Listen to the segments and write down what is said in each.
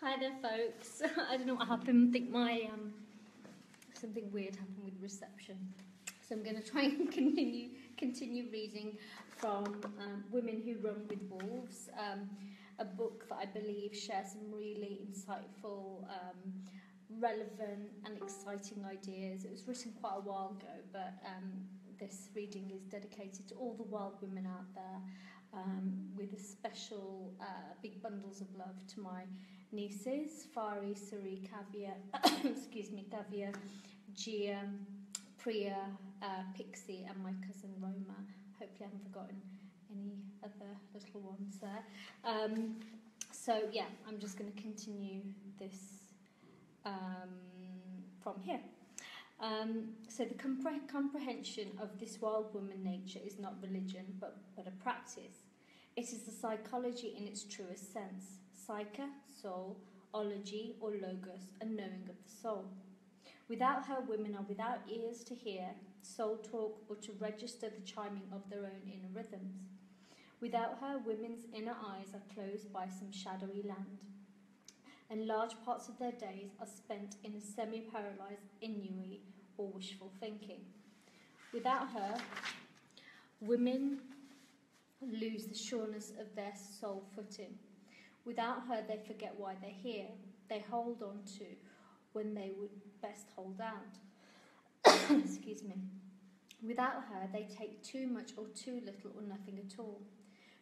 Hi there, folks. I don't know what happened. I think my um, something weird happened with reception. So I'm going to try and continue continue reading from um, Women Who Run with Wolves, um, a book that I believe shares some really insightful, um, relevant, and exciting ideas. It was written quite a while ago, but um, this reading is dedicated to all the wild women out there, um, with a special uh, big bundles of love to my nieces, Fari, Suri, Kavya, excuse me, Kavya, Gia, Priya, uh, Pixie, and my cousin Roma. Hopefully, I haven't forgotten any other little ones there. Um, so, yeah, I'm just going to continue this um, from here. Um, so, the compre- comprehension of this wild woman nature is not religion, but, but a practice. It is the psychology in its truest sense psyche, soul, ology, or logos, a knowing of the soul. Without her, women are without ears to hear, soul talk, or to register the chiming of their own inner rhythms. Without her, women's inner eyes are closed by some shadowy land, and large parts of their days are spent in a semi paralyzed ennui or wishful thinking. Without her, women lose the sureness of their soul footing. Without her, they forget why they're here. They hold on to when they would best hold out. Excuse me. Without her, they take too much or too little or nothing at all.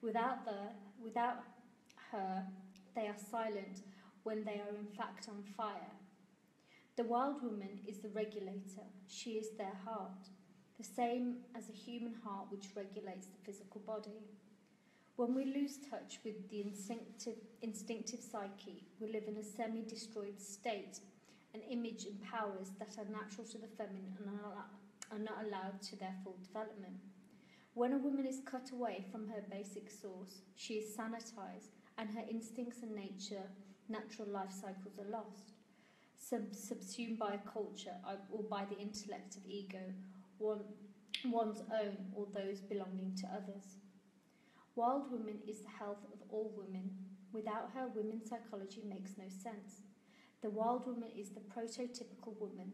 Without the, without her, they are silent when they are in fact on fire. The wild woman is the regulator. She is their heart, the same as a human heart which regulates the physical body. When we lose touch with the instinctive, instinctive psyche, we live in a semi destroyed state, an image and powers that are natural to the feminine and are not allowed to their full development. When a woman is cut away from her basic source, she is sanitized, and her instincts and nature, natural life cycles are lost. Sub- subsumed by a culture uh, or by the intellect of ego, one, one's own or those belonging to others. Wild Woman is the health of all women. Without her, women's psychology makes no sense. The wild woman is the prototypical woman.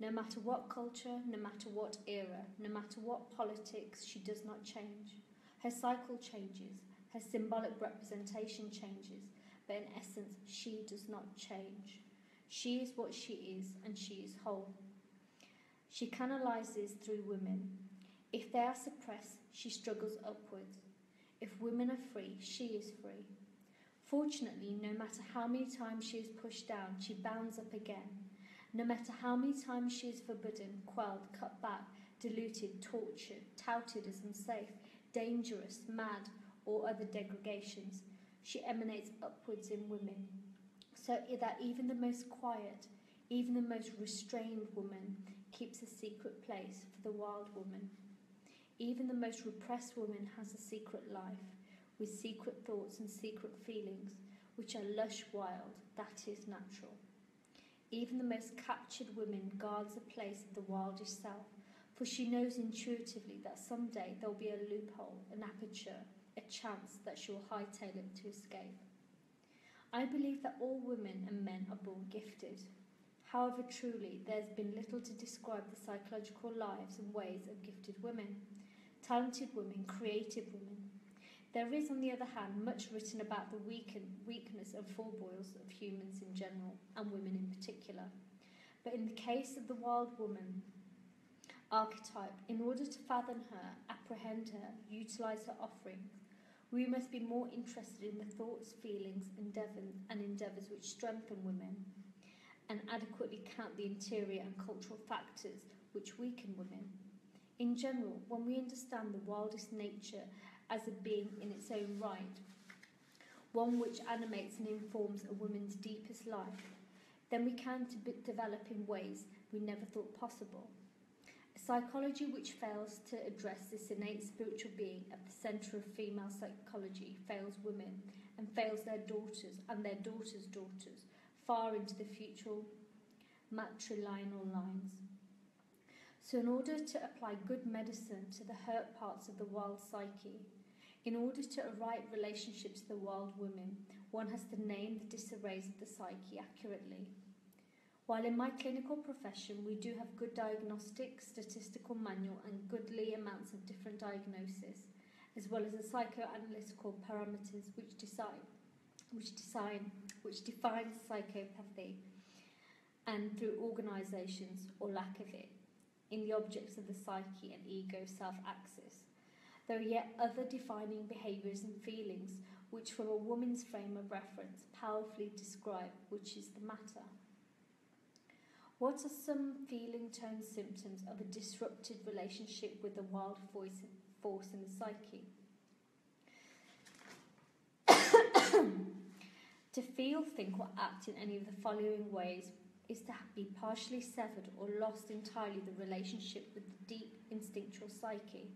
No matter what culture, no matter what era, no matter what politics, she does not change. Her cycle changes, her symbolic representation changes, but in essence, she does not change. She is what she is, and she is whole. She canalizes through women. If they are suppressed, she struggles upwards. If women are free, she is free. Fortunately, no matter how many times she is pushed down, she bounds up again. No matter how many times she is forbidden, quelled, cut back, diluted, tortured, touted as unsafe, dangerous, mad, or other degradations, she emanates upwards in women. So that even the most quiet, even the most restrained woman keeps a secret place for the wild woman. Even the most repressed woman has a secret life, with secret thoughts and secret feelings, which are lush wild, that is natural. Even the most captured woman guards a place of the wildest self, for she knows intuitively that someday there'll be a loophole, an aperture, a chance that she will hightail it to escape. I believe that all women and men are born gifted. However, truly, there's been little to describe the psychological lives and ways of gifted women talented women, creative women. There is, on the other hand, much written about the weakness and foibles of humans in general, and women in particular. But in the case of the wild woman archetype, in order to fathom her, apprehend her, utilize her offerings, we must be more interested in the thoughts, feelings, endeavours, and endeavours which strengthen women, and adequately count the interior and cultural factors which weaken women. In general, when we understand the wildest nature as a being in its own right, one which animates and informs a woman's deepest life, then we can develop in ways we never thought possible. A psychology which fails to address this innate spiritual being at the centre of female psychology fails women and fails their daughters and their daughters' daughters far into the future matrilineal lines. So, in order to apply good medicine to the hurt parts of the wild psyche, In order to right relationships to the wild women, one has to name the disarrays of the psyche accurately. While in my clinical profession we do have good diagnostic, statistical manual and goodly amounts of different diagnoses, as well as the psychoanalytical parameters which decide which design which define psychopathy and through organisations or lack of it in the objects of the psyche and ego self axis. There are yet other defining behaviours and feelings which, from a woman's frame of reference, powerfully describe which is the matter. What are some feeling tone symptoms of a disrupted relationship with the wild voice, force in the psyche? to feel, think, or act in any of the following ways is to be partially severed or lost entirely the relationship with the deep instinctual psyche.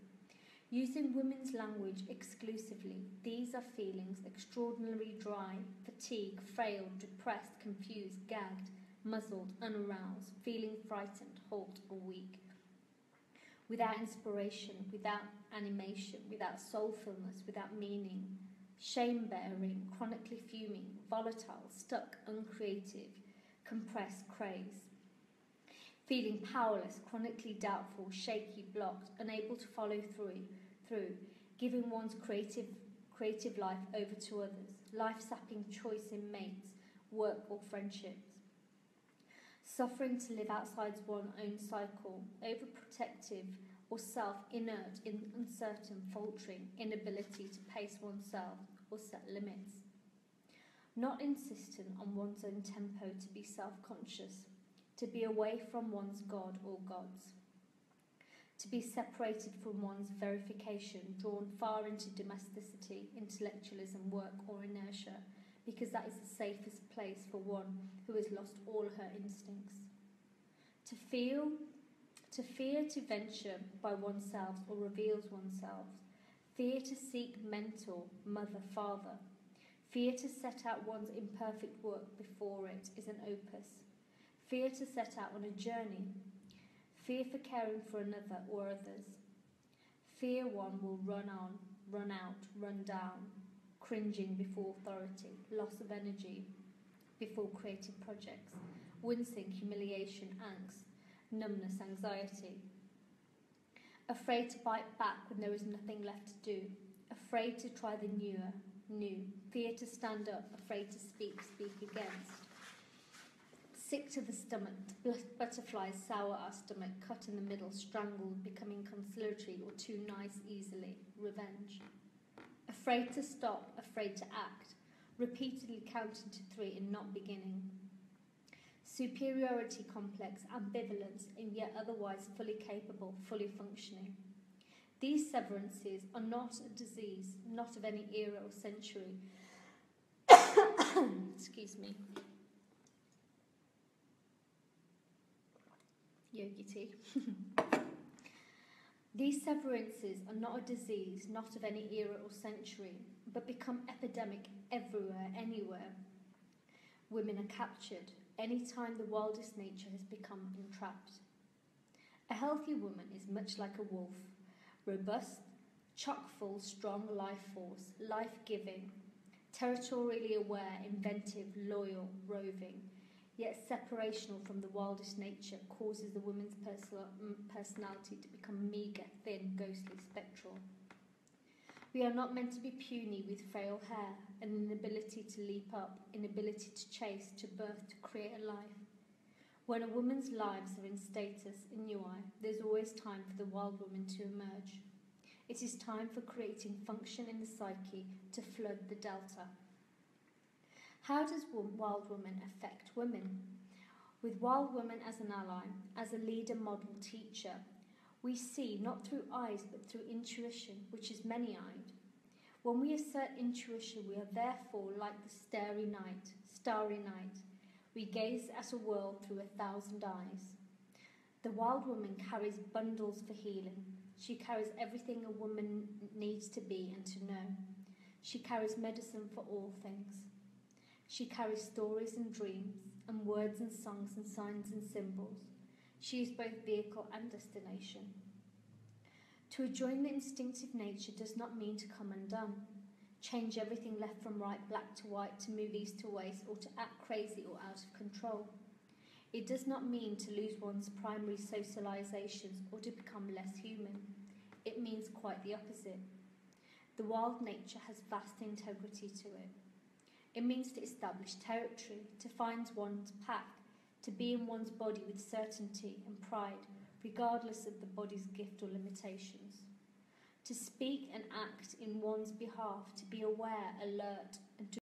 Using women's language exclusively, these are feelings extraordinarily dry, fatigue, frail, depressed, confused, gagged, muzzled, unaroused, feeling frightened, halt, or weak. Without inspiration, without animation, without soulfulness, without meaning, shame bearing, chronically fuming, volatile, stuck, uncreative, compressed, craze. Feeling powerless, chronically doubtful, shaky, blocked, unable to follow through, through giving one's creative, creative life over to others, life sapping choice in mates, work, or friendships. Suffering to live outside one's own cycle, overprotective or self inert, in uncertain, faltering, inability to pace oneself or set limits. Not insistent on one's own tempo to be self conscious, to be away from one's God or gods to be separated from one's verification, drawn far into domesticity, intellectualism, work, or inertia, because that is the safest place for one who has lost all her instincts. To feel, to fear to venture by oneself or reveals oneself, fear to seek mentor, mother, father, fear to set out one's imperfect work before it is an opus, fear to set out on a journey Fear for caring for another or others. Fear one will run on, run out, run down, cringing before authority, loss of energy before creative projects, wincing, humiliation, angst, numbness, anxiety. Afraid to bite back when there is nothing left to do, afraid to try the newer, new, fear to stand up, afraid to speak, speak against Sick to the stomach, butterflies sour our stomach, cut in the middle, strangled, becoming conciliatory or too nice easily, revenge. Afraid to stop, afraid to act, repeatedly counting to three and not beginning. Superiority complex, ambivalence, and yet otherwise fully capable, fully functioning. These severances are not a disease, not of any era or century. Excuse me. yogi tea. These severances are not a disease, not of any era or century, but become epidemic everywhere, anywhere. Women are captured any time the wildest nature has become entrapped. A healthy woman is much like a wolf, robust, chock full, strong life force, life giving, territorially aware, inventive, loyal, roving, yet separational from the wildest nature causes the woman's mm, personality to become meagre, thin, ghostly, spectral. We are not meant to be puny with frail hair, an inability to leap up, inability to chase, to birth, to create a life. When a woman's lives are in status in UI, there's always time for the wild woman to emerge. It is time for creating function in the psyche to flood the delta. How does Wild Woman affect women? With Wild Woman as an ally, as a leader, model, teacher, we see not through eyes but through intuition, which is many eyed. When we assert intuition, we are therefore like the starry night, starry night. We gaze at a world through a thousand eyes. The wild woman carries bundles for healing. She carries everything a woman needs to be and to know. She carries medicine for all things. She carries stories and dreams, and words and songs and signs and symbols. She is both vehicle and destination. To join the instinctive nature does not mean to come undone, change everything left from right, black to white, to move east to west, or to act crazy or out of control. It does not mean to lose one's primary socializations or to become less human. It means quite the opposite. The wild nature has vast integrity to it. It means to establish territory, to find one's pack, to be in one's body with certainty and pride, regardless of the body's gift or limitations. To speak and act in one's behalf, to be aware, alert,